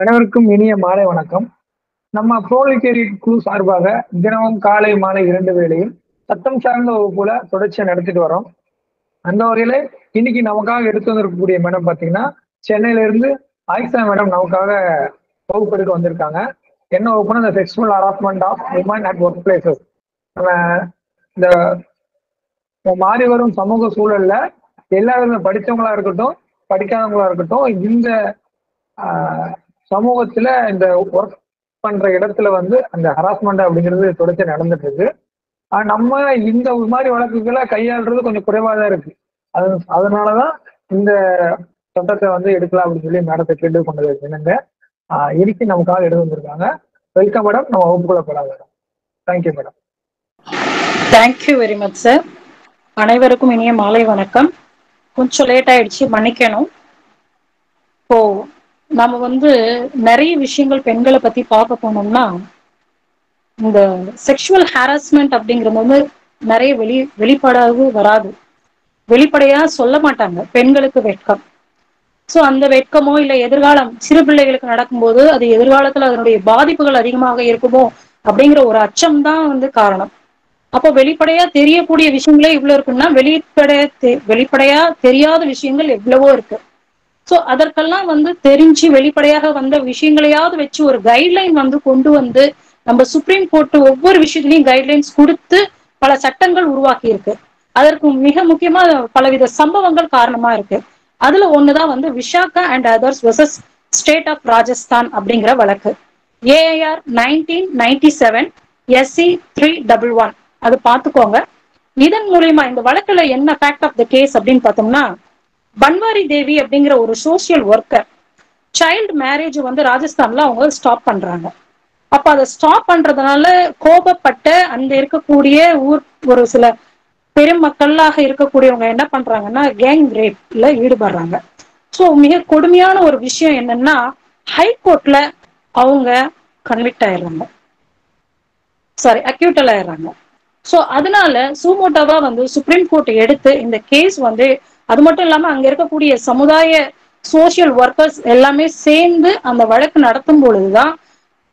அனைவருக்கும் இனிய மாலை வணக்கம். நம்ம புரோலிட்டேரி குழு சார்பாக தினமும் காலை மாலை இரண்டு வேளையும் சத்தம் சார்ந்த வகுப்புல தொடர்ச்சியா நடத்திட்டு வரோம். அந்த வகையில இன்னைக்கு நமக்காக எடுத்து வந்திருக்கக்கூடிய மேடம் பாத்தீங்கன்னா சென்னையில இருந்து ஆயிஷா மேடம் நமக்காக வகுப்பு எடுக்க வந்திருக்காங்க. என்ன வகுப்புனா இந்த sexual harassment of woman at work places நம்ம இந்த மாறி வரும் சமூக சூழல்ல எல்லாருமே படிச்சவங்களா இருக்கட்டும் படிக்காதவங்களா இருக்கட்டும் இந்த ஆஹ், சமூகத்துல இந்த ஒர்க் பண்ற இடத்துல வந்து அந்த ஹராஸ்மெண்ட் அப்படிங்கிறது தொடர்ச்சி நடந்துட்டு இருக்கு நம்ம இந்த மாதிரி வழக்குகளை கையாளுறது கொஞ்சம் குறைவா தான் இருக்கு. அது அதனாலதான் இந்த சட்டத்தை வந்து எடுக்கலாம் அப்படின்னு சொல்லி மேடத்தை கேட்டு கொண்டது என்னங்க? ஆஹ் நமக்காக எடுத்து வந்திருக்காங்க? வெல்கம் மேடம் நம்ம வகுப்புக்குள்ள போலாம் madam thank you madam thank you very much sir அனைவருக்கும் இனிய மாலை வணக்கம். கொஞ்சம் லேட் ஆயிடுச்சு மன்னிக்கணும். இப்போ நாம வந்து நிறைய விஷயங்கள் பெண்களை பத்தி பார்க்க போனோம்னா இந்த செக்ஷுவல் ஹாரஸ்மெண்ட் அப்படிங்கிறது வந்து நிறைய வெளி வெளிப்படாது வராது. வெளிப்படையா சொல்ல மாட்டாங்க. பெண்களுக்கு வெட்கம். சோ அந்த வெட்கமோ இல்ல எதிர்காலம் சிறு பிள்ளைகளுக்கு நடக்கும்போது அது எதிர்காலத்துல அதனுடைய பாதிப்புகள் அதிகமாக இருக்குமோ அப்படிங்கிற ஒரு அச்சம் தான் வந்து காரணம். அப்போ வெளிப்படையா தெரியக்கூடிய விஷயங்களே இவ்வளவு இருக்குன்னா வெளிப்படைய தெ- வெளிப்படையா தெரியாத விஷயங்கள் எவ்வளவோ இருக்கு. சோ அதற்கெல்லாம் வந்து தெரிஞ்சு வெளிப்படையாக வந்த விஷயங்களையாவது வச்சு ஒரு கைட்லைன் வந்து கொண்டு வந்து நம்ம சுப்ரீம் கோர்ட் ஒவ்வொரு விஷயத்திலையும் கைட்லைன்ஸ் கொடுத்து பல சட்டங்கள் உருவாக்கி இருக்கு அதற்கு மிக முக்கியமா பலவித சம்பவங்கள் காரணமா இருக்கு. அதுல ஒண்ணுதான் வந்து Vishaka and others versus state of Rajasthan அப்படிங்கிற வழக்கு. AIR nineteen ninety seven SC three double one அது பார்த்துக்கோங்க. இதன் மூலியமா இந்த வழக்குல என்ன ஃபேக்ட் ஆஃப் த கேஸ் அப்படின்னு பார்த்தோம்னா பன்வாரி தேவி அப்படிங்கிற ஒரு சோசியல் ஒர்க்கர் சைல்டு மேரேஜ் வந்து ராஜஸ்தான்ல அவங்க ஸ்டாப் பண்றாங்க. அப்ப அதை ஸ்டாப் பண்றதுனால கோபப்பட்ட அந்த இருக்கக்கூடிய ஊர் ஒரு சில பெருமக்களாக இருக்கக்கூடியவங்க என்ன பண்றாங்கன்னா கேங் ரேப்ல ஈடுபடுறாங்க. சோ மிக கொடுமையான ஒரு விஷயம் என்னன்னா ஹைகோர்ட்ல அவங்க கன்விக்ட் ஆயிடுறாங்க. சாரி அக்யூட்டல் ஆயிடுறாங்க. சோ அதனால சூமோட்டோவா வந்து சுப்ரீம் கோர்ட் எடுத்து இந்த கேஸ் வந்து அது மட்டும் இல்லாம அங்க இருக்கக்கூடிய சமுதாய சோசியல் ஒர்க்கர்ஸ் எல்லாமே சேர்ந்து அந்த வழக்கு நடத்தும் பொழுதுதான்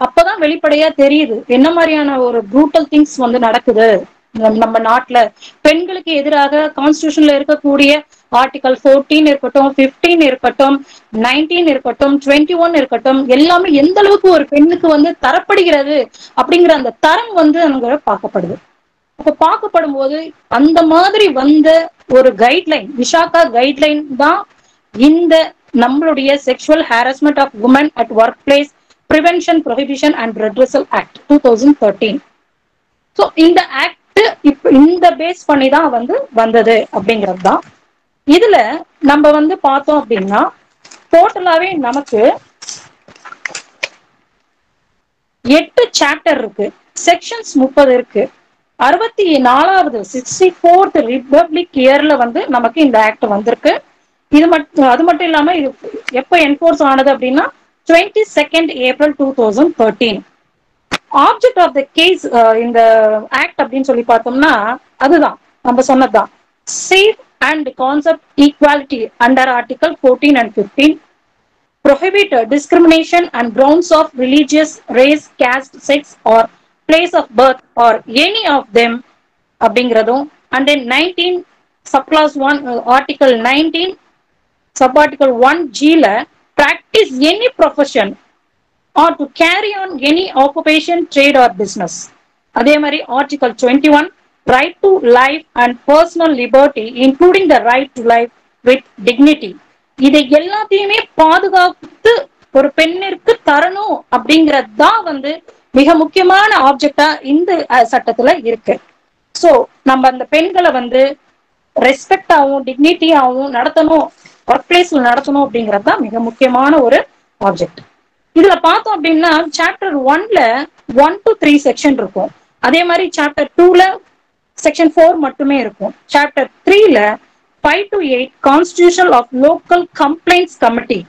அப்பதான் வெளிப்படையா தெரியுது என்ன மாதிரியான ஒரு ப்ரூட்டல் திங்ஸ் வந்து நடக்குது. நம்ம நாட்டுல பெண்களுக்கு எதிராக கான்ஸ்டியூஷன்ல இருக்கக்கூடிய ஆர்டிகல் 14 இருக்கட்டும் 15 இருக்கட்டும் 19 இருக்கட்டும் 21 ஒன் இருக்கட்டும் எல்லாமே எந்த அளவுக்கு ஒரு பெண்ணுக்கு வந்து தரப்படுகிறது அப்படிங்கிற அந்த தரம் வந்து அங்க பார்க்கப்படுது. அப்ப பார்க்கப்படும் போது அந்த மாதிரி வந்த ஒரு கைட்லைன் விஷாகா கைட்லைன் தான் இந்த நம்மளுடைய sexual harassment of woman at work place prevention prohibition and redressal act two thousand thirteen so இந்த ஆக்ட் இப்ப இந்த பேஸ் பண்ணி தான் வந்து வந்தது அப்படிங்கிறது தான். இதுல நம்ம வந்து பார்த்தோம் அப்படின்னா டோட்டலாவே நமக்கு எட்டு சாப்டர் இருக்கு. செக்ஷன்ஸ் முப்பது இருக்கு. அறுபத்தி நாலாவது சிக்ஸ்டி ஃபோர்த் ரிபப்ளிக் இயர்ல வந்து நமக்கு இந்த ஆக்ட் வந்திருக்கு. இது மட்டும் அது மட்டும் இல்லாம இது எப்போ என்ஃபோர்ஸ் ஆனது அப்படின்னா twenty second April two thousand thirteen object of the case இந்த ஆக்ட் அப்படின்னு சொல்லி பார்த்தோம்னா அதுதான். நம்ம சொன்னதுதான். Safe and concept equality under article fourteen and fifteen prohibit discrimination discrimination and grounds of religious, race, caste, sex, or place of birth or any of them அப்படிங்கிறதும் and then nineteen subclause one article nineteen sub article one ஜில practice any profession or to carry on any occupation trade or business அதே மாதிரி article twenty one right to life and personal liberty including the right to life with dignity இதை எல்லாத்தையுமே பாதுகாத்து ஒரு பெண்ணிற்கு தரணும் அப்படிங்கிறது தான் வந்து மிக முக்கியமான ஆப்ஜெக்டா இந்த சட்டத்துல இருக்கு. சோ நம்ம அந்த பெண்களை வந்து ரெஸ்பெக்டாகவும் டிக்னிட்டியாகவும் நடத்தணும் ஒர்க் பிளேஸ்ல நடத்தணும் அப்படிங்கிறது தான் மிக முக்கியமான ஒரு ஆப்ஜெக்ட் இதுல பார்த்தோம் அப்படின்னா சாப்டர் ஒன்ல ஒன் டு த்ரீ செக்ஷன் இருக்கும். அதே மாதிரி சாப்டர் டூல செக்ஷன் ஃபோர் மட்டுமே இருக்கும். சாப்டர் த்ரீல five to eight constitution of local complaints committee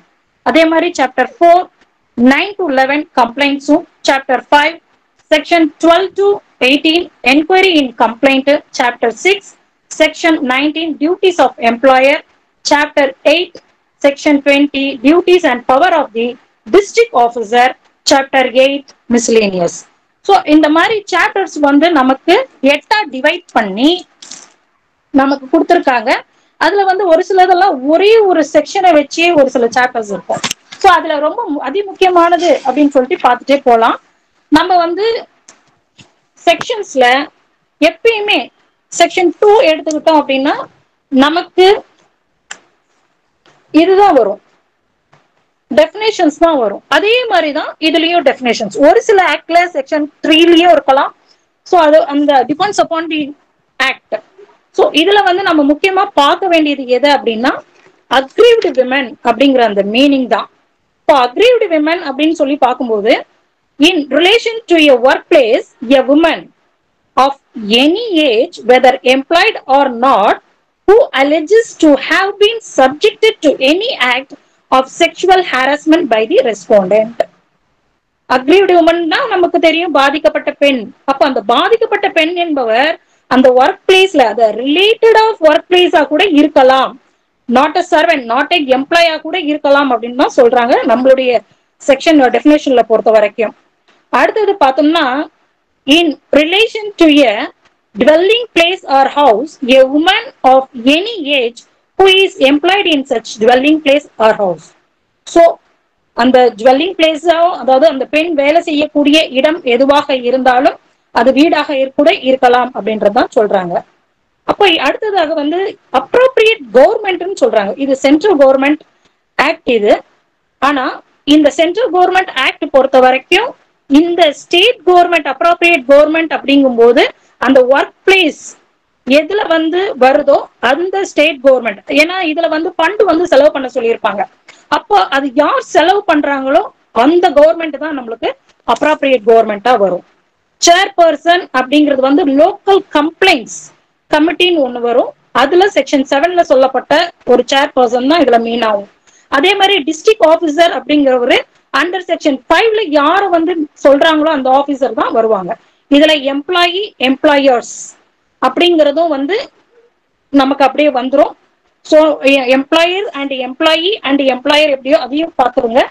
அதே மாதிரி chapter four nine to eleven கம்ப்ளைண்ட்ஸும் chapter five section twelve to eighteen enquiry in complaint chapter six section nineteen duties of employer chapter eight section twenty duties and power of the district officer chapter eight miscellaneous so இந்த மாதிரி chapters வந்து நமக்கு எட்டா divide பண்ணி நமக்கு கொடுத்துருக்காங்க. அதுல வந்து ஒரு சிலதெல்லாம் ஒரே ஒரு செக்ஷனை வச்சே ஒரு சில சாப்டர்ஸ் இருக்கும். ஸோ அதுல ரொம்ப அதி முக்கியமானது அப்படின்னு சொல்லிட்டு பார்த்துட்டே போகலாம் நம்ம வந்து செக்ஷன்ஸ்ல எப்பயுமே செக்ஷன் டூ எடுத்துக்கிட்டோம் அப்படின்னா நமக்கு இதுதான் வரும். டெஃபினேஷன்ஸ் தான் வரும். அதே மாதிரி தான் இதுலயும் டெஃபினேஷன்ஸ் ஒரு சில ஆக்ட்ல செக்ஷன் த்ரீலயும் இருக்கலாம். ஸோ அது அந்த depends upon the act so இதுல வந்து நம்ம முக்கியமா பார்க்க வேண்டியது எது அப்படின்னா அக்ரீவ்டு விமன் அப்படிங்கிற அந்த மீனிங் தான். இப்போ அக்ரீவ்டு விமன் அப்படின்னு சொல்லி பார்க்கும்போது in relation to a work place a woman of any age whether employed or not who alleges to have been subjected to any act of sexual harassment by the respondent aggrieved உமன்னா நமக்கு தெரியும் பாதிக்கப்பட்ட பெண். அப்ப அந்த பாதிக்கப்பட்ட பெண் என்பவர் அந்த ஒர்க் பிளேஸ்ல அதை ரிலேட்டட் ஆஃப் ஒர்க் பிளேஸா கூட இருக்கலாம். Not a servant not a எம்ப்ளாயா கூட இருக்கலாம் அப்படின்னு தான் சொல்றாங்க நம்மளுடைய செக்ஷன் டெஃபினேஷன்ல பொறுத்த வரைக்கும் அடுத்தது பார்த்தோம்னா in relation to a dwelling place or house, a woman of any age who is employed in such dwelling place or house. So, அந்த ஜுவல்லிங் place அதாவது அந்த பெண் வேலை செய்யக்கூடிய இடம் எதுவாக இருந்தாலும் அது வீடாக கூட இருக்கலாம் அப்படின்றதுதான் சொல்றாங்க அப்போ அடுத்ததாக வந்து அப்ரோப்ரியேட் கவர்மெண்ட்னு சொல்றாங்க. இது சென்ட்ரல் கவர்மெண்ட் ஆக்ட் இது. ஆனா இந்த சென்ட்ரல் கவர்மெண்ட் ஆக்ட் பொறுத்த வரைக்கும் இந்த ஸ்டேட் கவர்மெண்ட் அப்ரோப்ரியேட் கவர்மெண்ட் அப்படிங்கும்போது அந்த ஒர்க் பிளேஸ் எதுல வந்து வருதோ அந்த ஸ்டேட் கவர்மெண்ட் ஏன்னா இதுல வந்து ஃபண்ட் வந்து செலவு பண்ண சொல்லியிருப்பாங்க. அப்போ அது யார் செலவு பண்றாங்களோ அந்த கவர்மெண்ட் தான் நம்மளுக்கு அப்ராப்ரியேட் கவர்மெண்டா வரும். சேர்பர்சன் அப்படிங்கிறது வந்து லோக்கல் கம்ப்ளைண்ட்ஸ் கமிட்டின்னு ஒண்ணு வரும். அதுல செக்ஷன் செவன்ல சொல்லப்பட்ட ஒரு சேர்பர்சன் தான் இதுல மீன் ஆகும். அதே மாதிரி டிஸ்ட்ரிக்ட் ஆபீசர் அப்படிங்கிறவரு அண்டர் செக்ஷன் ஃபைவ்ல யாரை வந்து சொல்றாங்களோ அந்த ஆபீசர் தான் வருவாங்க. இதுல எம்ப்ளாயி எம்ப்ளாயர்ஸ் அப்படிங்கிறதும் வந்து நமக்கு அப்படியே வந்துடும் so employer and employee and employer எப்படியோ அதையும் பார்த்துருங்க.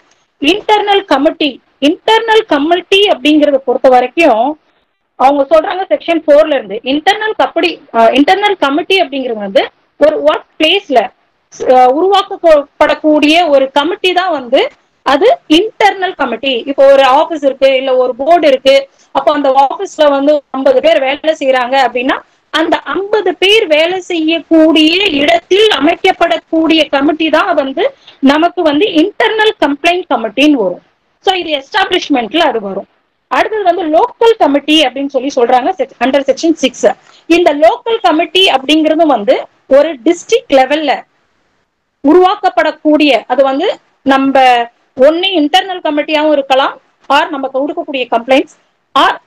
இன்டர்னல் கமிட்டி இன்டர்னல் கமிட்டி அப்படிங்கறத பொறுத்த வரைக்கும் அவங்க சொல்றாங்க செக்ஷன் ஃபோர்ல இருந்து இன்டர்னல் கப்படி இன்டர்னல் கமிட்டி அப்படிங்கிறது வந்து ஒரு ஒர்க் பிளேஸ்ல உருவாக்கப்படக்கூடிய ஒரு கமிட்டி தான் வந்து அது இன்டர்னல் கமிட்டி இப்போ ஒரு ஆபீஸ் இருக்கு இல்ல ஒரு போர்டு இருக்கு. அப்போ அந்த ஆபீஸ்ல வந்து ஐம்பது பேர் வேலை செய்யறாங்க அப்படின்னா அந்த ஐம்பது பேர் வேலை செய்யக்கூடிய இடத்தில் அமைக்கப்படக்கூடிய கமிட்டி தான் வந்து நமக்கு வந்து இன்டர்னல் கம்ப்ளைண்ட் கமிட்டின்னு வரும். ஸோ இது எஸ்டாப்ளிஷ்மெண்ட்ல அது வரும். அடுத்தது வந்து லோக்கல் கமிட்டி அப்படின்னு சொல்லி சொல்றாங்க அண்டர் செக்ஷன் சிக்ஸ் இந்த லோக்கல் கமிட்டி அப்படிங்கிறதும் வந்து ஒரு டிஸ்ட்ரிக்ட் லெவல்ல உருவாக்கப்படக்கூடிய அது வந்து நம்ம ஒன்னு இன்டர்னல் கமிட்டியாகவும் இருக்கலாம் ஆர் நம்ம கொடுக்கக்கூடிய கம்ப்ளைண்ட்ஸ் ஆர்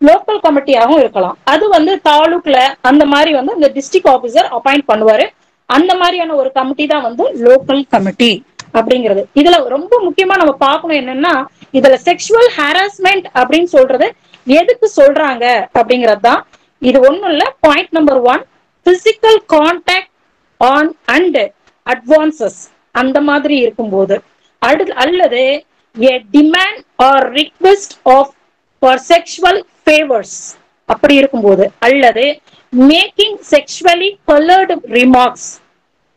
லோக்கல் கமிட்டியாகவும் இருக்கலாம். அது வந்து தாலுக்ல அந்த மாதிரி வந்து இந்த டிஸ்ட்ரிக்ட் ஆபீசர் அப்பாயிண்ட் பண்ணுவாரு. அந்த மாதிரியான ஒரு கமிட்டி தான் வந்து லோக்கல் கமிட்டி அப்படிங்கிறது. இதுல ரொம்ப முக்கியமா நம்ம பார்க்கணும் என்னன்னா இதுல செக்ஷுவல் ஹாராஸ்மெண்ட் அப்படின்னு சொல்றது எதுக்கு சொல்றாங்க அப்படிங்கிறது தான் இது ஒண்ணும் இல்ல point number one physical contact on and advances அந்த மாதிரி இருக்கும்போது. அடு அல்லது a demand or request of for sexual favours அப்படி இருக்கும்போது. அல்லது making sexually coloured remarks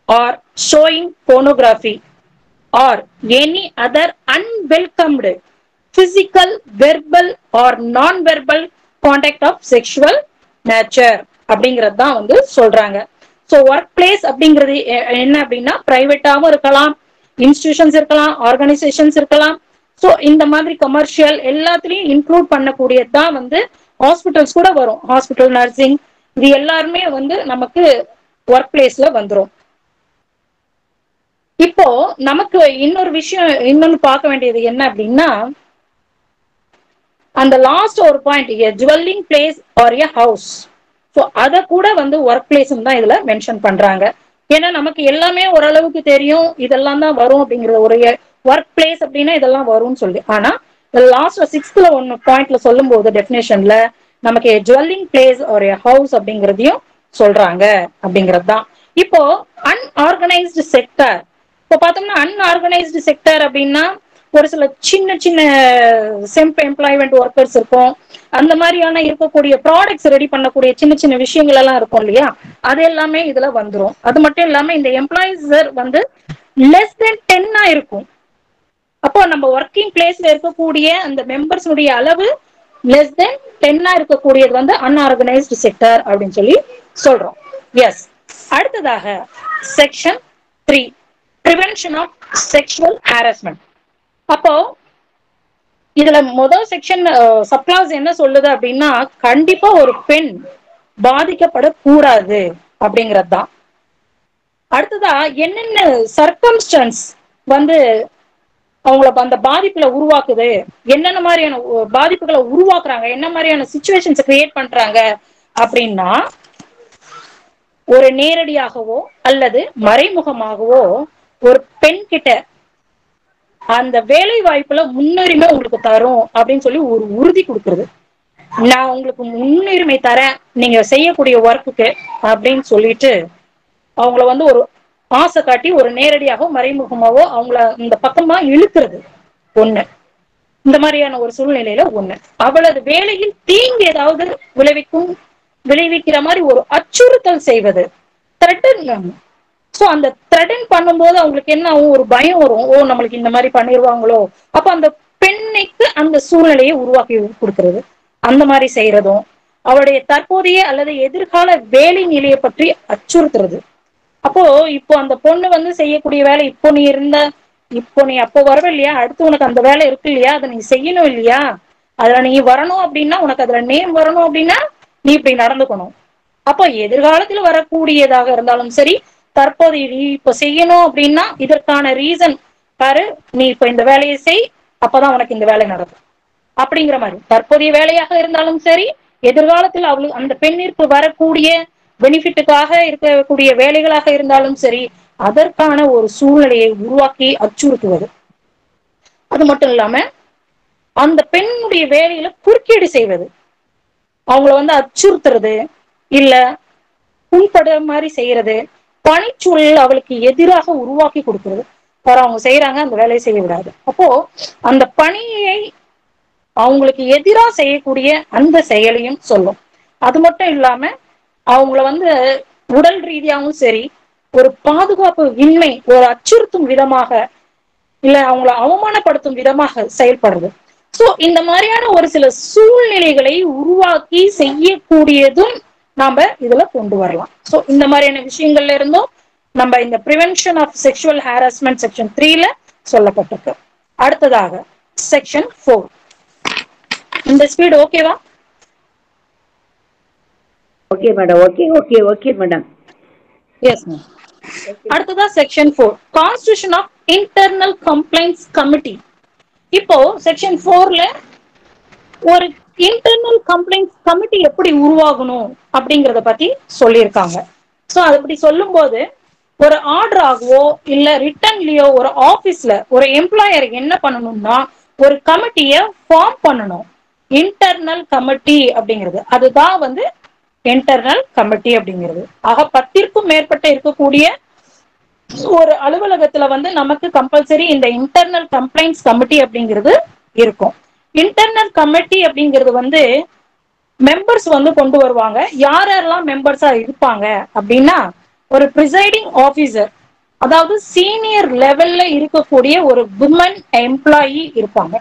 or showing pornography or any other unwelcomed physical verbal or non-verbal contact of sexual nature அப்படிங்கிறது தான் வந்து சொல்றாங்க. ஸோ ஒர்க் பிளேஸ் அப்படிங்கிறது எ- என்ன அப்படின்னா பிரைவேட்டாகவும் இருக்கலாம் இன்ஸ்டிடியூஷன்ஸ் இருக்கலாம் ஆர்கனைசேஷன்ஸ் இருக்கலாம். ஸோ இந்த மாதிரி கமர்ஷியல் எல்லாத்துலேயும் இன்க்ளூட் பண்ணக்கூடியது தான் வந்து ஹாஸ்பிட்டல்ஸ் கூட வரும். ஹாஸ்பிட்டல் நர்சிங் இது எல்லாருமே வந்து நமக்கு ஒர்க் பிளேஸ்ல வந்துரும். இப்போ நமக்கு இன்னொரு விஷயம் இன்னொன்னு பார்க்க வேண்டியது என்ன அப்படின்னா அந்த லாஸ்ட் ஒரு point a dwelling place or a house so அதை கூட வந்து ஒர்க் பிளேஸ் தான் இதுல மென்ஷன் பண்றாங்க. ஏன்னா நமக்கு எல்லாமே ஓரளவுக்கு தெரியும் இதெல்லாம் தான் வரும் அப்படிங்கிற ஒரு ஒர்க் பிளேஸ் அப்படின்னா இதெல்லாம் வரும்னு சொல்லி. ஆனா லாஸ்ட் சிக்ஸ்த்ல ஒன்னு பாயிண்ட்ல சொல்லும் போது டெஃபினேஷன்ல நமக்கு ஜுவல்லிங் பிளேஸ் ஒரு ஹவுஸ் அப்படிங்கிறதையும் சொல்றாங்க அப்படிங்கிறது தான் இப்போ அன்ஆர்கனைஸ்டு செக்டர் இப்போ பார்த்தோம்னா அன்ஆர்கனைஸ்டு செக்டர் அப்படின்னா ஒரு சில சின்ன சின்ன செம்ப் எம்ப்ளாய்மெண்ட் ஒர்க்கர்ஸ் இருக்கும். அந்த மாதிரியான இருக்கக்கூடிய ப்ராடக்ட்ஸ் ரெடி பண்ணக்கூடிய சின்ன சின்ன விஷயங்கள் எல்லாம் இருக்கும் இல்லையா? அது எல்லாமே இதுல வந்துரும். அது மட்டும் இல்லாம இந்த எம்ப்ளாயிஸ் வந்து லெஸ் தென் டென்னா இருக்கும். அப்போ நம்ம ஒர்க்கிங் பிளேஸ்ல இருக்கக்கூடிய அந்த மெம்பர்ஸுடைய அளவு லெஸ் தென் டென்னா இருக்கக்கூடியது வந்து அன்ஆர்கனைஸ்டு செக்டர் அப்படின்னு சொல்லி சொல்றோம். எஸ் அடுத்ததாக section three prevention of sexual harassment அப்போ இதுல முதல் செக்ஷன் சப்ளாஸ் என்ன சொல்லுது அப்படின்னா கண்டிப்பா ஒரு பெண் பாதிக்கப்படக்கூடாது அப்படிங்கிறது தான் அடுத்ததா என்னென்ன சர்க்கம்ஸ்டன்ஸ் வந்து அவங்கள அந்த பாதிப்புல உருவாக்குது? என்னென்ன மாதிரியான பாதிப்புகளை உருவாக்குறாங்க? என்ன மாதிரியான சுச்சுவேஷன்ஸ் கிரியேட் பண்றாங்க அப்படின்னா ஒரு நேரடியாகவோ அல்லது மறைமுகமாகவோ ஒரு பெண் கிட்ட அந்த வேலை வாய்ப்புல முன்னுரிமை உங்களுக்கு தரும் அப்படின்னு சொல்லி ஒரு உறுதி கொடுக்கறது. நான் உங்களுக்கு முன்னுரிமை தரேன் நீங்க செய்யக்கூடிய ஒர்க்குக்கு அப்படின்னு சொல்லிட்டு அவங்கள வந்து ஒரு ஆசை காட்டி ஒரு நேரடியாகவோ மறைமுகமாவோ அவங்கள இந்த பக்கமா இழுக்கிறது. ஒண்ணு. இந்த மாதிரியான ஒரு சூழ்நிலையில ஒண்ணு. அவளது வேலையில் தீங்கு ஏதாவது விளைவிக்கும் விளைவிக்கிற மாதிரி ஒரு அச்சுறுத்தல் செய்வது. த்ரெட்டன் ஸோ அந்த த்ரெட்டன் பண்ணும்போது அவங்களுக்கு என்ன ஆகும்? ஒரு பயம் வரும். ஓ நம்மளுக்கு இந்த மாதிரி பண்ணிடுவாங்களோ அப்போ அந்த பெண்ணுக்கு அந்த சூழ்நிலையை உருவாக்கி கொடுக்கறது. அந்த மாதிரி செய்யறதும் அவளுடைய தற்போதைய அல்லது எதிர்கால வேலை நிலையை பற்றி அச்சுறுத்துறது. அப்போ இப்போ அந்த பொண்ணு வந்து செய்யக்கூடிய வேலை இப்போ நீ இருந்த இப்போ நீ அப்போ வரவே இல்லையா அடுத்து உனக்கு அந்த வேலை இருக்கு இல்லையா? அதை நீ செய்யணும் இல்லையா? அதுல நீ வரணும் அப்படின்னா உனக்கு அதுல நேம் வரணும் அப்படின்னா நீ இப்படி நடந்துக்கணும். அப்போ எதிர்காலத்தில் வரக்கூடியதாக இருந்தாலும் சரி தற்போது நீ இப்ப செய்யணும் அப்படின்னா இதற்கான ரீசன் பாரு நீ இப்ப இந்த வேலையை செய் அப்பதான் உனக்கு இந்த வேலை நடக்கும். அப்படிங்கிற மாதிரி. தற்போதைய வேலையாக இருந்தாலும் சரி எதிர்காலத்தில் அவளுக்கு அந்த பெண்ணிற்கு வரக்கூடிய பெனிஃபிட்டுக்காக இருக்கக்கூடிய வேலைகளாக இருந்தாலும் சரி அதற்கான ஒரு சூழ்நிலையை உருவாக்கி அச்சுறுத்துவது. அது மட்டும் இல்லாம அந்த பெண்ணுடைய வேலையில குறுக்கீடு செய்வது. அவங்கள வந்து அச்சுறுத்துறது இல்ல புண்படுற மாதிரி செய்யறது பணிச்சூழல் அவளுக்கு எதிராக உருவாக்கி கொடுக்கிறது. வேற அவங்க செய்யறாங்க அந்த வேலையை செய்ய விடாது. அப்போ அந்த பணியை அவங்களுக்கு எதிரா செய்யக்கூடிய அந்த செயலையும் சொல்லும். அது மட்டும் இல்லாம அவங்கள வந்து உடல் ரீதியாகவும் சரி ஒரு பாதுகாப்பு இன்மை ஒரு அச்சுறுத்தும் விதமாக இல்ல அவங்கள அவமானப்படுத்தும் விதமாக செயல்படுறது. சோ இந்த மாதிரியான ஒரு சில சூழ்நிலைகளை உருவாக்கி செய்யக்கூடியதும் நாம இதுல கொண்டு வரலாம். சோ இந்த மாதிரியான விஷயங்கள்ல இருந்தும் நம்ம இந்த prevention of sexual harassment section த்ரீல சொல்லப்பட்டிருக்கு. அடுத்ததாக செக்ஷன் ஃபோர் இந்த ஸ்பீடு ஓகேவா okay madam okay okay okay madam yes ma'am அடுத்ததா section four constitution of internal complaints committee இப்போ செக்ஷன் ஃபோர்ல ஒரு இன்டர்னல் கம்ப்ளைண்ட்ஸ் கமிட்டி எப்படி உருவாகணும் அப்படிங்கறத பத்தி சொல்லியிருக்காங்க. ஸோ அது அப்படி சொல்லும்போது ஒரு ஆர்டர் ஆகவோ இல்ல ரிட்டர்ன்லயோ ஒரு ஆபீஸ்ல ஒரு எம்ப்ளாயர் என்ன பண்ணணும்னா ஒரு கமிட்டிய ஃபார்ம் பண்ணணும். இன்டர்னல் கமிட்டி அப்படிங்கிறது. அதுதான் வந்து இன்டர்னல் கமிட்டி அப்படிங்கிறது. ஆக பத்திற்கும் மேற்பட்ட இருக்கக்கூடிய ஒரு அலுவலகத்துல வந்து நமக்கு கம்பல்சரி இந்த இன்டர்னல் கம்ப்ளைண்ட்ஸ் கமிட்டி அப்படிங்கிறது இருக்கும். இன்டர்னல் கமிட்டி அப்படிங்கிறது வந்து மெம்பர்ஸ் வந்து கொண்டு வருவாங்க. யார் யாரெல்லாம் மெம்பர்ஸா இருப்பாங்க அப்படின்னா ஒரு ப்ரிசைடிங் ஆபீசர் அதாவது சீனியர் லெவல்ல இருக்கக்கூடிய ஒரு விமன் எம்ப்ளாயி இருப்பாங்க.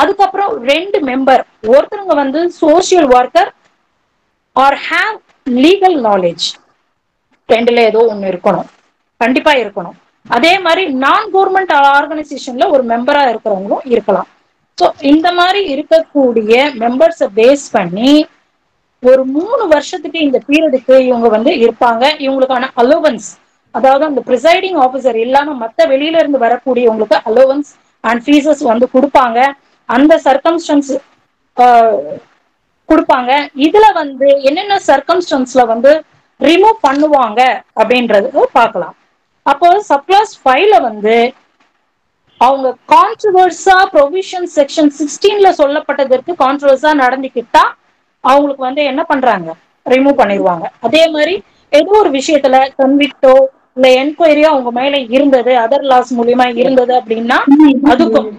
அதுக்கப்புறம் ரெண்டு மெம்பர் ஒருத்தருங்க வந்து social worker or have legal knowledge ரெண்டுல ஏதோ ஒன்று இருக்கணும். கண்டிப்பா இருக்கணும். அதே மாதிரி நான் கவர்மெண்ட் ஆர்கனைசேஷன்ல ஒரு மெம்பரா இருக்கிறவங்களும் இருக்கலாம். ஸோ இந்த மாதிரி இருக்கக்கூடிய மெம்பர்ஸை பேஸ் பண்ணி ஒரு மூணு வருஷத்துக்கு இந்த பீரியடுக்கு இவங்க வந்து இருப்பாங்க. இவங்களுக்கான அலோவன்ஸ் அதாவது அந்த ப்ரிசைடிங் ஆஃபீஸர் இல்லாம மத்த வெளியில இருந்து வரக்கூடியவங்களுக்கு அலோவன்ஸ் அண்ட் ஃபீஸஸ் வந்து கொடுப்பாங்க. அந்த சர்க்கம்ஸ்டன்ஸ் கொடுப்பாங்க. இதுல வந்து என்னென்ன சர்க்கம்ஸ்டன்ஸ்ல வந்து ரிமூவ் பண்ணுவாங்க அப்படின்றது பார்க்கலாம். அப்போ சப்ளாஸ் ஃபைவ்ல வந்து அவங்க கான்ட்ரவர்ஸா ப்ரொவிஷன் செக்ஷன் சிக்ஸ்டீன்ல சொல்லப்பட்டதற்கு கான்ட்ரவர்ஸா நடந்துக்கிட்டா அவங்களுக்கு வந்து என்ன பண்றாங்க ரிமூவ் பண்ணிடுவாங்க அதே மாதிரி ஏதோ ஒரு விஷயத்துல கன்விக்டோ இல்ல என்கொயரியோ அவங்க மேல இருந்தது அதர் லாஸ் மூலியமா இருந்தது அப்படின்னா அதுக்கும்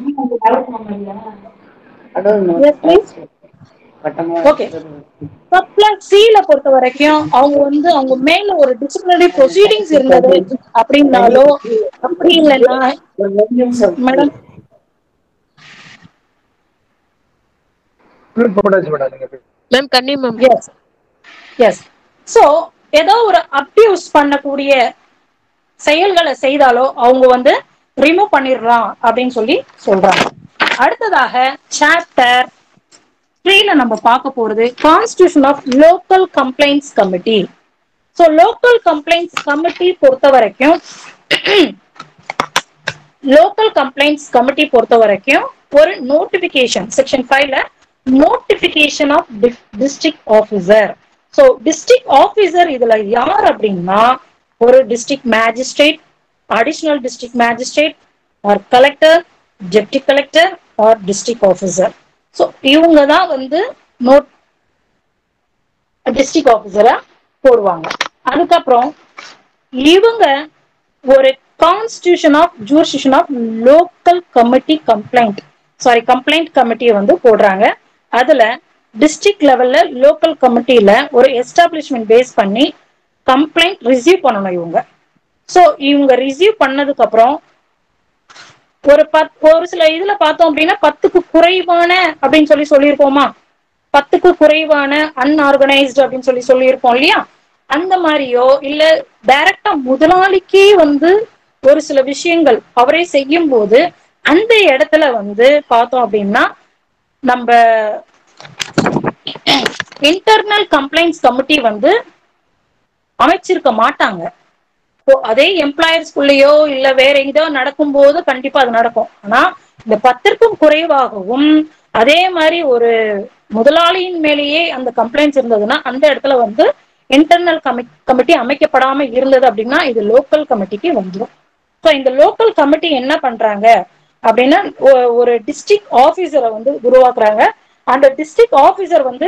சில பொறுத்த வரைக்கும் அவங்க வந்து அவங்க மேல ஒரு டிசிப்ளினரி ப்ரொசீடிங்ஸ் இருந்தது அப்படின்னாலோ அப்படி இல்லைன்னா மேடம் மேம் கண்ணி மேம் எஸ் எஸ் சோ ஏதோ ஒரு அப்யூஸ் பண்ணக்கூடிய செயல்களை செய்தாலோ அவங்க வந்து ரிமூவ் பண்ணிடலாம் அப்படின்னு சொல்லி சொல்றாங்க. அடுத்ததாக சாப்டர் த்ரீல நம்ம பார்க்க போறது constitution of local complaints committee so local complaints committee பொறுத்த வரைக்கும் லோக்கல் கம்ப்ளைண்ட்ஸ் கமிட்டி பொறுத்த வரைக்கும் ஒரு நோட்டிபிகேஷன் செக்ஷன் ஃபைவ்ல notification of district officer so district officer இதுல யார் அப்படின்னா ஒரு district magistrate additional district magistrate or collector deputy collector or district officer so இவங்க தான் வந்து நோட் டிஸ்ட்ரிக்ட் ஆபீசரா போடுவாங்க. அதுக்கப்புறம் இவங்க ஒரு constitution of jurisdiction of local committee complaint sorry complaint கமிட்டியை வந்து போடுறாங்க. அதுல டிஸ்ட்ரிக்ட் லெவல்ல லோக்கல் கமிட்டியில ஒரு எஸ்டாப்ளிஷ்மெண்ட் பேஸ் பண்ணி கம்ப்ளைண்ட் ரிசீவ் பண்ணணும் இவங்க. ஸோ இவங்க ரிசீவ் பண்ணதுக்கு அப்புறம் ஒரு பத் ஒரு சில இதுல பார்த்தோம் அப்படின்னா பத்துக்கு குறைவான அப்படின்னு சொல்லி சொல்லியிருப்போமா? பத்துக்கு குறைவான அன்ஆர்கனைஸ்டு அப்படின்னு சொல்லி சொல்லியிருப்போம் இல்லையா? அந்த மாதிரியோ இல்ல டைரக்டா முதலாளிக்கே வந்து ஒரு சில விஷயங்கள் அவரே செய்யும் போது அந்த இடத்துல வந்து பார்த்தோம் அப்படின்னா நம்ம இன்டர்னல் கம்ப்ளைண்ட்ஸ் கமிட்டி வந்து அமைச்சிருக்க மாட்டாங்க. அதே எம்ப்ளாயர்ஸ்குள்ளேயோ இல்ல வேற எங்கேயோ நடக்கும்போது கண்டிப்பா அது நடக்கும். ஆனா இந்த பத்திற்கும் குறைவாகவும் அதே மாதிரி ஒரு முதலாளியின் மேலேயே அந்த கம்ப்ளைண்ட்ஸ் இருந்ததுன்னா அந்த இடத்துல வந்து இன்டர்னல் கமி கமிட்டி அமைக்கப்படாம இருந்தது அப்படின்னா இது லோக்கல் கமிட்டிக்கு வந்துடும் ஸோ இந்த லோக்கல் கமிட்டி என்ன பண்றாங்க அப்படின்னா ஒரு டிஸ்ட்ரிக்ட் ஆபீசரை வந்து உருவாக்குறாங்க. அந்த டிஸ்ட்ரிக்ட் ஆபீசர் வந்து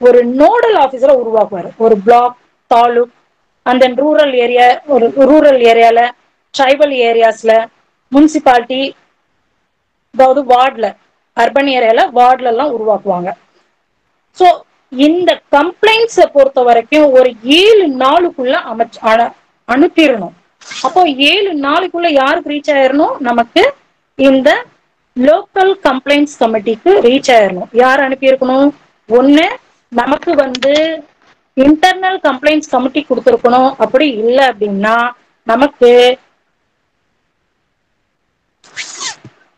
ஒரு நோடல் ஆபீசரை உருவாக்குவாரு. ஒரு block taluk and then rural area ஒரு ரூரல் ஏரியால ட்ரைபல் ஏரியாஸ்ல முனிசிபாலிட்டி அதாவது வார்டில் அர்பன் ஏரியால வார்டுல எல்லாம் உருவாக்குவாங்க. ஸோ இந்த கம்ப்ளைண்ட்ஸை பொறுத்த வரைக்கும் ஒரு ஏழு நாளுக்குள்ள அமைச்சு அனுப்பிடணும். அப்போ ஏழு நாளுக்குள்ள யாருக்கு ரீச் ஆயிரணும்? நமக்கு இந்த லோக்கல் கம்ப்ளைண்ட்ஸ் கமிட்டிக்கு ரீச் ஆயிரணும். யார் அனுப்பியிருக்கணும்? ஒன்று நமக்கு வந்து இன்டர்னல் கம்ப்ளைண்ட்ஸ் கமிட்டி கொடுத்துருக்கணும். அப்படி இல்லை அப்படின்னா நமக்கு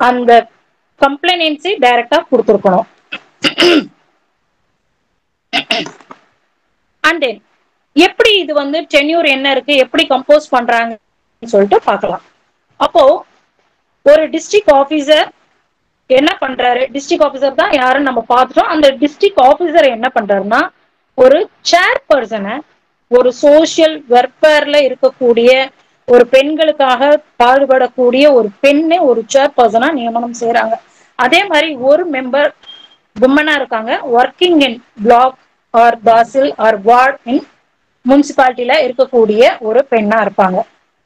அந்த கம்ப்ளைண்ட்ஸை டைரக்டா கொடுத்துருக்கணும். அண்ட் தென் எப்படி இது வந்து டென்யூர் என்ன இருக்கு எப்படி கம்போஸ் பண்றாங்கன்னு சொல்லிட்டு பார்க்கலாம். அப்போ ஒரு டிஸ்ட்ரிக்ட் ஆபீசர் என்ன பண்றாரு? டிஸ்ட்ரிக்ட் ஆபீசர் தான் யாருன்னு நம்ம பார்த்துட்டோம். அந்த டிஸ்ட்ரிக்ட் ஆபீசர் என்ன பண்றாருன்னா ஒரு சேர் பர்சனை ஒரு சோசியல் வெல்ஃபேர்ல இருக்கக்கூடிய ஒரு பெண்களுக்காக பாடுபடக்கூடிய ஒரு பெண்ணை ஒரு சேர் பர்சனா நியமனம் செய்யறாங்க அதே மாதிரி ஒரு மெம்பர் விமனா இருக்காங்க. Working in block or tehsil or ward in முனிசிபாலிட்டியில இருக்கக்கூடிய ஒரு பெண்ணா இருப்பாங்க.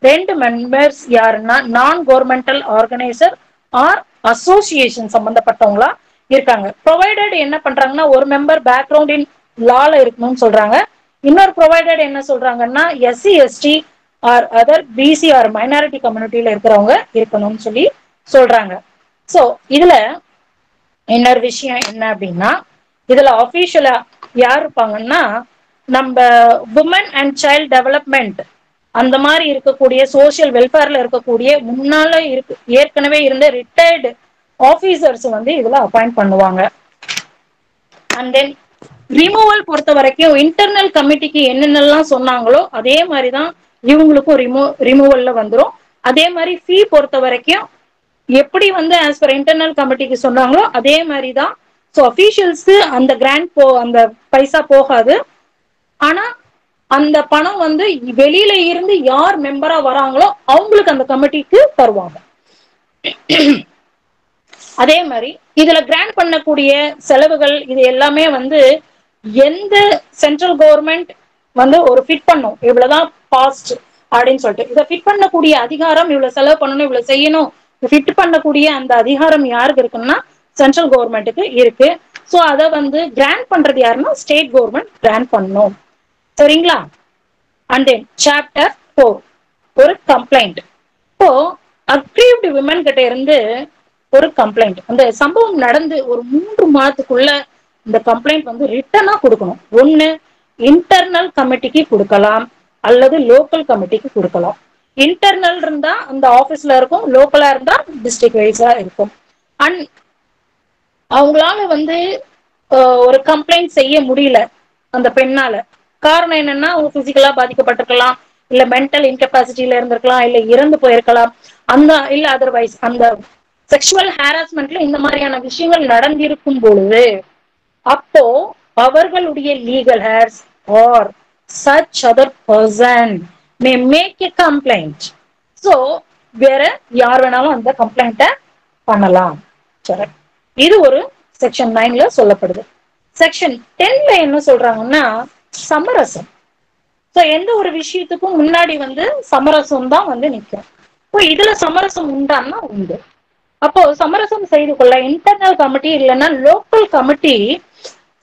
ரெண்டு மெம்பர்ஸ் யாருன்னா non governmental organiser or association சம்பந்தப்பட்டவங்களா இருக்காங்க. ப்ரொவைடட் என்ன பண்றாங்கன்னா ஒரு மெம்பர் பேக்ரவுண்ட் இன் லால இருக்கணும்னு சொல்றாங்க. இன்னொரு ப்ரொவைடட் என்ன சொல்றாங்கன்னா SC ST or other BC or minority கம்யூனிட்டியில இருக்கிறவங்க இருக்கணும்னு சொல்லி சொல்றாங்க. சோ இதுல இன்னொரு விஷயம் என்ன அப்படின்னா இதுல அஃபீஷியலா யார் இருப்பாங்கன்னா நம்ம உமன் அண்ட் சைல்ட் டெவலப்மெண்ட் அந்த மாதிரி இருக்கக்கூடிய சோசியல் வெல்ஃபேர்ல இருக்கக்கூடிய முன்னால இருக்கு ஏற்கனவே இருந்த ரிட்டையர்டு ஆபீசர்ஸ் வந்து இதுல அப்பாயிண்ட் பண்ணுவாங்க. அண்ட் தென் ரிமூவல் பொறுத்த வரைக்கும் இன்டர்னல் கமிட்டிக்கு என்னென்னலாம் சொன்னாங்களோ அதே மாதிரிதான் இவங்களுக்கும் ரிமூ ரிமூவல்ல வந்துரும். அதே மாதிரி ஃபீ பொறுத்த வரைக்கும் எப்படி வந்து ஆஸ் பர் இன்டர்னல் கமிட்டிக்கு சொன்னாங்களோ அதே மாதிரி தான் ஸோ அஃபீஷியல்ஸ்க்கு அந்த கிராண்ட் போ அந்த பைசா போகாது. ஆனா அந்த பணம் வந்து வெளியில இருந்து யார் மெம்பரா வராங்களோ அவங்களுக்கு அந்த கமிட்டிக்கு தருவாங்க. அதே மாதிரி இதுல கிராண்ட் பண்ணக்கூடிய செலவுகள் இது எல்லாமே வந்து எந்த சென்ட்ரல் கவர்மெண்ட் வந்து ஒரு ஃபிட் பண்ணும்? இவ்வளவுதான் பாஸ்ட் அப்படின்னு சொல்லிட்டு. இதை ஃபிட் பண்ணக்கூடிய அதிகாரம் இவ்வளவு செலவு பண்ணணும் இவ்வளவு செய்யணும். ஃபிட் பண்ணக்கூடிய அந்த அதிகாரம் யாருக்கு இருக்குன்னா சென்ட்ரல் கவர்மெண்ட்டுக்கு இருக்கு. ஸோ அதை வந்து கிராண்ட் பண்றது யாருன்னா ஸ்டேட் கவர்மெண்ட் கிராண்ட் பண்ணும். சரிங்களா? அண்ட் தென் சாப்டர் ஃபோர் ஒரு கம்ப்ளைண்ட் இப்போ அக்ரீவ்டு விமன் கிட்ட இருந்து ஒரு கம்ப்ளைண்ட் அந்த சம்பவம் நடந்து ஒரு மூன்று மாதத்துக்குள்ள இந்த கம்ப்ளைண்ட் வந்து ரிட்டனா கொடுக்கணும். ஒண்ணு இன்டர்னல் கமிட்டிக்கு கொடுக்கலாம் அல்லது லோக்கல் கமிட்டிக்கு கொடுக்கலாம். இன்டர்னல் இருந்தா அந்த ஆபீஸ்ல இருக்கும் லோக்கலா இருந்தா டிஸ்ட்ரிக்ட் வைஸா இருக்கும். அண்ட் அவங்களால வந்து ஒரு கம்ப்ளைண்ட் செய்ய முடியல அந்த பெண்ணால. காரணம் என்னன்னா அவங்க பிசிக்கலா பாதிக்கப்பட்டிருக்கலாம் இல்ல மென்டல் இன்கெப்பாசிட்டியில இருந்திருக்கலாம் இல்ல இறந்து போயிருக்கலாம். அந்த இல்ல அதர்வைஸ் அந்த செக்ஷுவல் ஹாராஸ்மெண்ட்ல இந்த மாதிரியான விஷயங்கள் நடந்திருக்கும் பொழுது அப்போ அவர்களுடைய legal heirs or such other person may make a complaint so வேற யார் வேணாலும் அந்த கம்ப்ளைண்ட்டை பண்ணலாம். சரி இது ஒரு செக்ஷன் நைன்ல சொல்லப்படுது. செக்ஷன் டென்ல என்ன சொல்றாங்கன்னா சமரசம். சோ எந்த ஒரு விஷயத்துக்கும் முன்னாடி வந்து சமரசம் தான் வந்து நிற்கும். இப்போ இதுல சமரசம் உண்டான்னா உண்டு. அப்போ சமரசம் செய்து கொள்ள இன்டர்னல் கமிட்டி இல்லைன்னா லோக்கல் கமிட்டி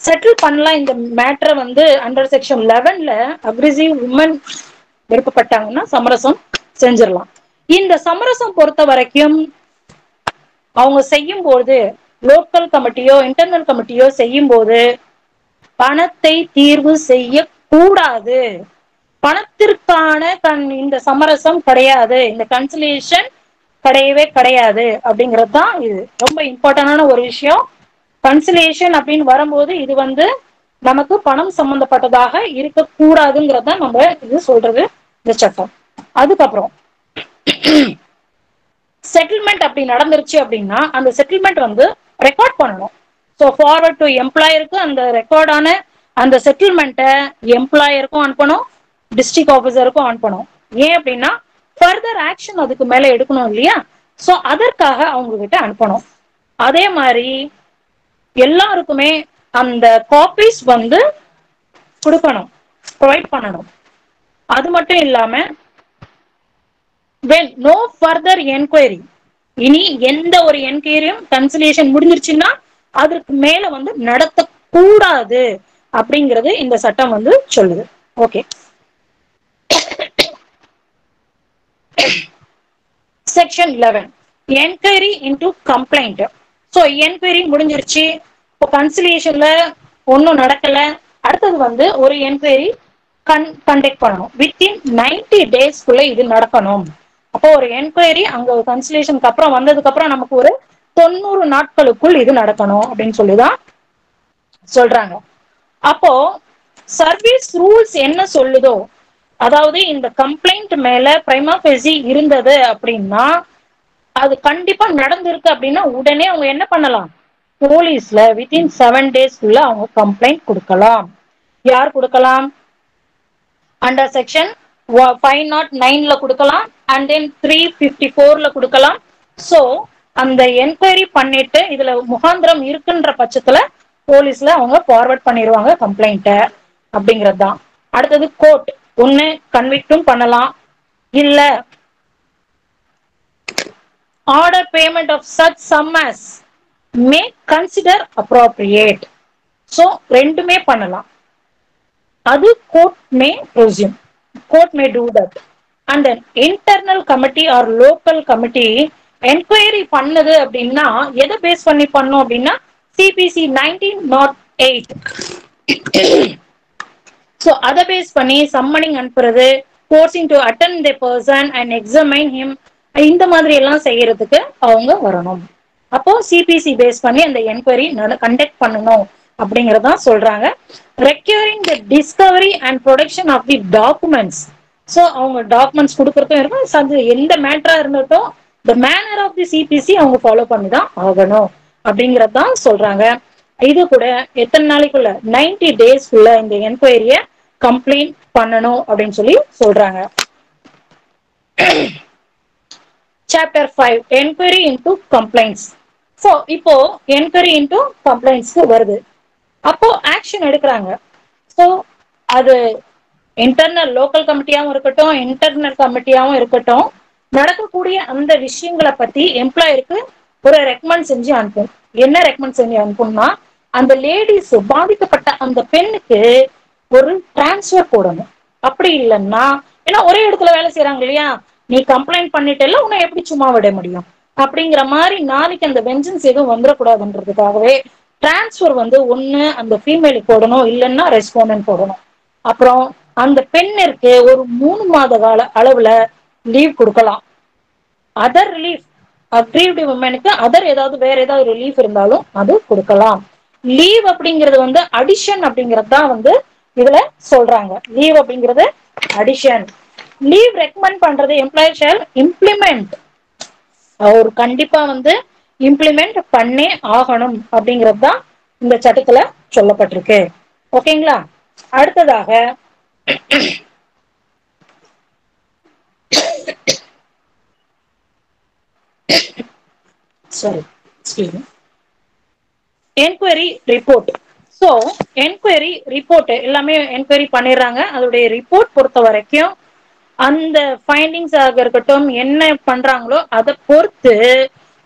செட்டில் பண்ணலாம். இந்த மேட்டரை வந்து அண்டர் செக்ஷன் லெவன்ல அக்ரிசிவ் உமன் விருப்பப்பட்டாங்கன்னா சமரசம் செஞ்சிடலாம். இந்த சமரசம் பொறுத்த வரைக்கும் அவங்க செய்யும் போது லோக்கல் கமிட்டியோ இன்டர்னல் கமிட்டியோ செய்யும் போது பணத்தை தீர்வு செய்ய கூடாது பணத்திற்கான கண் இந்த சமரசம் கிடையாது. இந்த கன்சலேஷன் கிடையவே கிடையாது. அப்படிங்கிறது தான் இது. ரொம்ப இம்பார்ட்டன்டான ஒரு விஷயம். கன்சலேஷன் அப்படின்னு வரும்போது இது வந்து நமக்கு பணம் சம்பந்தப்பட்டதாக இருக்கக்கூடாதுங்கிறத நம்ம இது சொல்றது இந்த சட்டம். அதுக்கப்புறம் செட்டில்மெண்ட் அப்படி நடந்துருச்சு அப்படின்னா அந்த செட்டில்மெண்ட் வந்து ரெக்கார்ட் பண்ணணும். ஸோ ஃபார்வர்ட் டு எம்ப்ளாயருக்கு அந்த ரெக்கார்டான அந்த செட்டில்மெண்ட்டை எம்ப்ளாயருக்கும் அனுப்பணும் டிஸ்ட்ரிக்ட் ஆஃபீஸருக்கும் அனுப்பணும். ஏன் அப்படின்னா ஃபர்தர் ஆக்ஷன் அதுக்கு மேலே எடுக்கணும் இல்லையா? ஸோ அதற்காக அவங்க கிட்ட அனுப்பணும். அதே மாதிரி எல்லாருக்குமே அந்த காப்பீஸ் வந்து கொடுக்கணும் ப்ரொவைட் பண்ணணும். அது மட்டும் இல்லாம வென் நோ ஃபர்தர் என்கொயரி இனி எந்த ஒரு என்கொயரியும் கன்சிலியேஷன் முடிஞ்சிருச்சுன்னா அதற்கு மேல வந்து நடத்தக்கூடாது அப்படிங்கிறது இந்த சட்டம் வந்து சொல்லுது. Okay section eleven enquiry into complaint so enquiry முடிஞ்சிருச்சு. இப்போ கன்சிலியேஷன்ல ஒன்றும் நடக்கல. அடுத்தது வந்து ஒரு என்கொயரி கன் கண்டக்ட் பண்ணணும். வித்தின் நைன்டி டேஸ்க்குள்ள இது நடக்கணும். அப்போ ஒரு என்கொயரி அங்க கன்சிலேஷனுக்கு அப்புறம் வந்ததுக்கு அப்புறம் நமக்கு ஒரு தொண்ணூறு நாட்களுக்குள் இது நடக்கணும் அப்படின்னு சொல்லிதான் சொல்றாங்க. அப்போ சர்வீஸ் ரூல்ஸ் என்ன சொல்லுதோ அதாவது இந்த கம்ப்ளைண்ட் மேல பிரைமா இருந்தது அப்படின்னா அது கண்டிப்பா நடந்திருக்கு அப்படின்னா உடனே அவங்க என்ன பண்ணலாம்? போலீஸ்ல வித்தின் செவன் டேஸ்க்குள்ள அவங்க கம்ப்ளைண்ட் கொடுக்கலாம். யார் கொடுக்கலாம்? அண்டர் செக்ஷன் ஃபைவ் நாட் நைன்ல கொடுக்கலாம். அண்ட் தென் த்ரீ ஃபிஃப்டி ஃபோர்ல கொடுக்கலாம். ஸோ அந்த என்கொயரி பண்ணிட்டு இதுல முகாந்திரம் இருக்குன்ற பட்சத்துல போலீஸ்ல அவங்க ஃபார்வர்ட் பண்ணிடுவாங்க கம்ப்ளைண்ட்டை அப்படிங்கிறது தான் அடுத்தது கோர்ட் ஒன்னு கன்விக்டும் பண்ணலாம். இல்ல order payment of such sum as may consider appropriate so ரெண்டுமே பண்ணலாம். அது court may presume court may do that and then internal committee or local committee enquiry பண்ணது அப்படின்னா எதை பேஸ் பண்ணி பண்ணோம் அப்படின்னா CPC nineteen nought eight so அதை பேஸ் பண்ணி சம்மனிங் அனுப்புறது forcing to attend the person and examine him இந்த மாதிரி எல்லாம் செய்யறதுக்கு அவங்க வரணும். அப்போ சிபிசி பேஸ் பண்ணி அந்த என்கொயரி கண்டக்ட் பண்ணணும் அப்படிங்கறதான் சொல்றாங்க. Requiring the discovery and production of the documents so அவங்க டாக்குமெண்ட்ஸ் கொடுக்கறதும் இருக்கும். அது எந்த மேட்டரா இருந்துட்டும் the manner of the CPC அவங்க ஃபாலோ பண்ணி தான் ஆகணும் அப்படிங்கறது தான் சொல்றாங்க. இது கூட எத்தனை நாளைக்குள்ள? நைன்டி டேஸ்க்குள்ள இந்த என்கொயரிய கம்ப்ளைண்ட் பண்ணணும் அப்படின்னு சொல்லி சொல்றாங்க. Chapter five enquiry into complaints so இப்போ என்கொயரி இன்டு கம்ப்ளைண்ட்ஸ்க்கு வருது. அப்போ ஆக்ஷன் எடுக்கிறாங்க. ஸோ அது இன்டர்னல் லோக்கல் கமிட்டியாவும் இருக்கட்டும் இன்டர்னல் கமிட்டியாவும் இருக்கட்டும் நடக்கக்கூடிய அந்த விஷயங்களை பத்தி எம்ப்ளாயருக்கு ஒரு ரெக்கமெண்ட் செஞ்சு அனுப்பும். என்ன ரெக்கமெண்ட் செஞ்சு அனுப்பும்னா அந்த லேடிஸ் பாதிக்கப்பட்ட அந்த பெண்ணுக்கு ஒரு டிரான்ஸ்ஃபர் போடணும். அப்படி இல்லைன்னா ஏன்னா ஒரே இடத்துல வேலை செய்யறாங்க இல்லையா? நீ கம்ப்ளைண்ட் பண்ணிட்டல உன்னை எப்படி சும்மா விட முடியும்? அப்படிங்கிற மாதிரி நாளைக்கு அந்த வெஞ்சன்ஸ் எதுவும் வந்துடக்கூடாதுன்றதுக்காகவே டிரான்ஸ்ஃபர் வந்து ஒன்று அந்த ஃபீமேலுக்கு போடணும் இல்லைன்னா ரெஸ்பாண்டன்ட் போடணும். அப்புறம் அந்த பெண்ணிற்கு ஒரு மூணு மாத கால அளவுல லீவ் கொடுக்கலாம். அதர் ரிலீஃப் அக்ரீவ்டு உமனுக்கு அதர் ஏதாவது வேற ஏதாவது ரிலீஃப் இருந்தாலும் அது கொடுக்கலாம். லீவ் அப்படிங்கிறது வந்து அடிஷன் அப்படிங்கிறது தான் வந்து இதுல சொல்றாங்க. லீவ் அப்படிங்கிறது அடிஷன் லீவ் ரெக்கமெண்ட் பண்றது எம்ப்ளாயர் ஷேல் இம்ப்ளிமெண்ட் அவர் கண்டிப்பா வந்து இம்ப்ளிமெண்ட் பண்ணே ஆகணும் அப்படிங்கிறது தான் இந்த சட்டத்துல சொல்லப்பட்டிருக்கு. ஓகேங்களா? அடுத்ததாக sorry enquiry report so enquiry report எல்லாமே என்கொயரி பண்ணிடுறாங்க. அதோடைய ரிப்போர்ட் பொறுத்த வரைக்கும் அந்த ஃபைண்டிங்ஸ் ஆக இருக்கட்டும் என்ன பண்றாங்களோ அதை பொறுத்து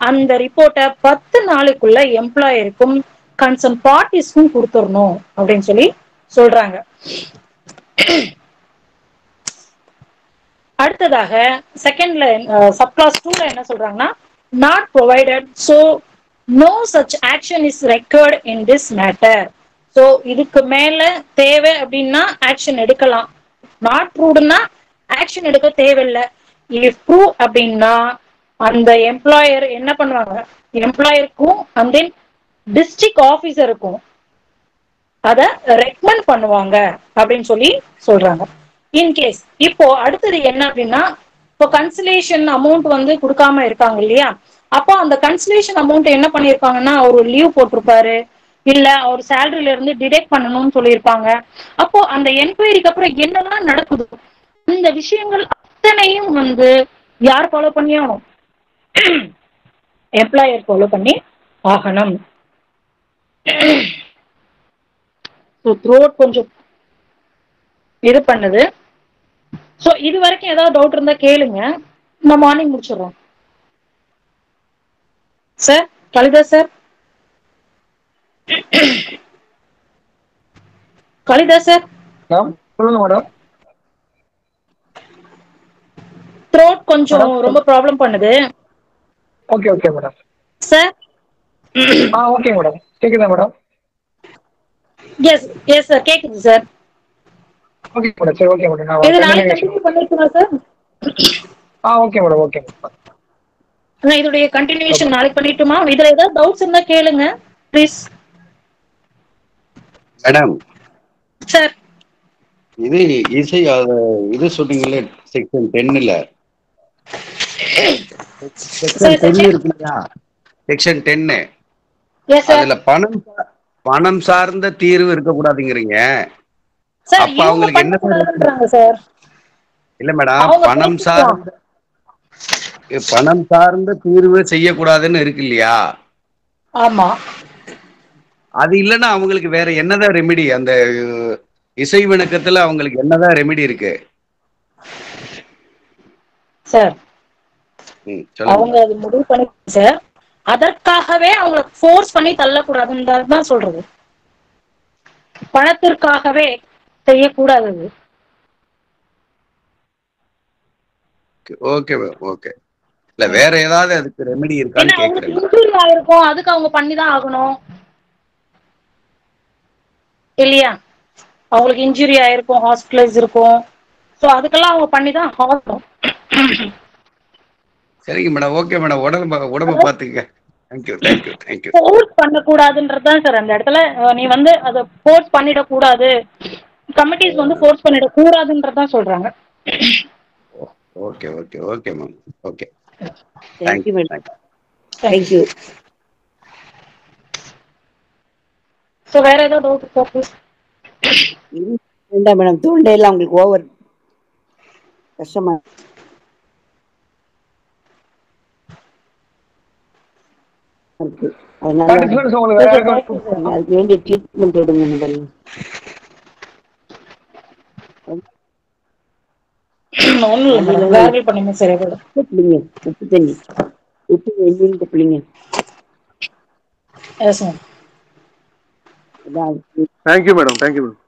அந்த ரிப்போர்ட்டை பத்து நாளுக்குள்ள எம்ப்ளாயருக்கும் கன்சர்ன் பார்ட்டிஸ்க்கும் கொடுத்துடணும் அப்படின்னு சொல்லி சொல்றாங்க. அடுத்ததாக செகண்ட்ல சப்கிளாஸ் டூல என்ன சொல்றாங்கன்னா not provided so no such action is required in this matter so இதுக்கு மேல தேவை அப்படின்னா ஆக்ஷன் எடுக்கலாம். நாட் ப்ரூவ்டுனா ஆக்ஷன் எடுக்க தேவையில்லை. இஃப் ப்ரூவ் அப்படின்னா அந்த எம்ப்ளாயர் என்ன பண்ணுவாங்க? எம்ப்ளாயருக்கும் அண்ட் தென் டிஸ்ட்ரிக்ட் ஆபீசருக்கும் அத ரெக்கமெண்ட் பண்ணுவாங்க அப்படின்னு சொல்லி சொல்றாங்க. இன்கேஸ் இப்போ அடுத்தது என்ன அப்படின்னா இப்போ கன்சலேஷன் அமௌண்ட் வந்து கொடுக்காம இருக்காங்க இல்லையா? அப்போ அந்த கன்சலேஷன் அமௌண்ட் என்ன பண்ணிருக்காங்கன்னா அவர் லீவ் போட்டிருப்பாரு. இல்ல அவர் சேலரியில இருந்து டிடெக்ட் பண்ணணும்னு சொல்லியிருப்பாங்க. அப்போ அந்த என்கொயரிக்கு அப்புறம் என்னெல்லாம் நடக்குது? இந்த விஷயங்கள் அத்தனையும் வந்து யார் ஃபாலோ பண்ணி ஆகணும் எம்ப்ளாயர் ஃபாலோ பண்ணி ஆகணும். த்ரோட் கொஞ்சம் இது பண்ணுது. ஸோ இது வரைக்கும் ஏதாவது டவுட் இருந்தா கேளுங்க. நான் morning முடிச்சிடுறோம். Sir Kalitha sir Kalitha sir சொல்லுங்க மேடம் த்ரோட் கொஞ்சம். ரொம்ப ப்ராப்ளம் பண்ணுது. ஓகே ஓகே மேடம் சார் ஆ ஓகே மேடம் கேக்குதா மேடம் எஸ் எஸ் சார் கேக்குது சார் ஓகே மேடம் சரி ஓகே மேடம் இது நான் நாளைக்கு continuation- கண்டினியூ பண்ணிருக்கோமா சார் ஆ ஓகே மேடம் ஓகே மேடம் நான் இதோடைய கண்டினியூஷன் நாளைக்கு பண்ணிட்டுமா? இதுல ஏதாவது டவுட்ஸ் இருந்தா கேளுங்க ப்ளீஸ் மேடம் சார் இது இசை இது சொன்னீங்களே செக்ஷன் டென்னுல செக்ஷன் டென் இருக்கு இல்லையா செக்ஷன் டென்னு எஸ் சார் அதுல பணம் பணம் சார்ந்த தீர்வு இருக்கக்கூடாதுங்கிறீங்க. சார் அப்ப அவங்களுக்கு என்ன சார் இல்ல மேடம் பணம். சார்ந்த பணம் சார்ந்த தீர்வு செய்யக்கூடாதுன்னு இருக்கு இல்லையா? ஆமா. அது இல்லைன்னா அவங்களுக்கு வேற என்னதான் ரெமெடி அந்த இசை விணக்கத்துல அவங்களுக்கு என்னதான் ரெமெடி இருக்கு? சார் அவங்க அது முடிவு பண்ணி சார் அதற்காகவே அவங்கள ஃபோர்ஸ் பண்ணி தள்ளக்கூடாதுன்னு தான் சொல்றது. பணத்திற்காகவே செய்யக்கூடாது. Okay okay. இல்ல வேற ஏதாவது அதுக்கு ரெமெடி இருக்கான்னு கேக்குறேன் இன்ஜூரி ஆயிருக்கும். அதுக்கு அவங்க பண்ணிதான் ஆகணும். இல்லையா? அவங்களுக்கு இன்ஜுரி ஆயிருக்கும் ஹாஸ்பிட்டலைஸ் இருக்கும். சோ அதுக்கெல்லாம் அவங்க பண்ணிதான் ஆகணும். சரிங்க மேடம் ஓகே மேடம். உடம்பு உடம்ப பாத்துக்க thank you thank you thank you force பண்ணக்கூடாதுன்றதுதான் sir அந்த இடத்துல. நீ வந்து அதை ஃபோர்ஸ் பண்ணிடக்கூடாது. கமிட்டிஸ் வந்து ஃபோர்ஸ் பண்ணிடக்கூடாதுன்றதான் சொல்றாங்க. Okay okay okay ma'am okay thank you madam thank you thank you so வேற ஏதாவது டவுட் please? வேண்டாம் மேடம் தோண்டையெல்லாம் உங்களுக்கு ஓவர் கஷ்டமா இருக்கு. அதனால அதுக்கு வேண்டிய ட்ரீட்மெண்ட் எடுங்க முதல்ல. உப்பு தண்ணி. உப்பு வெந்நீர் பிள்ளைங்க தேங்க்யூ மேடம் தேங்க்யூ மேடம்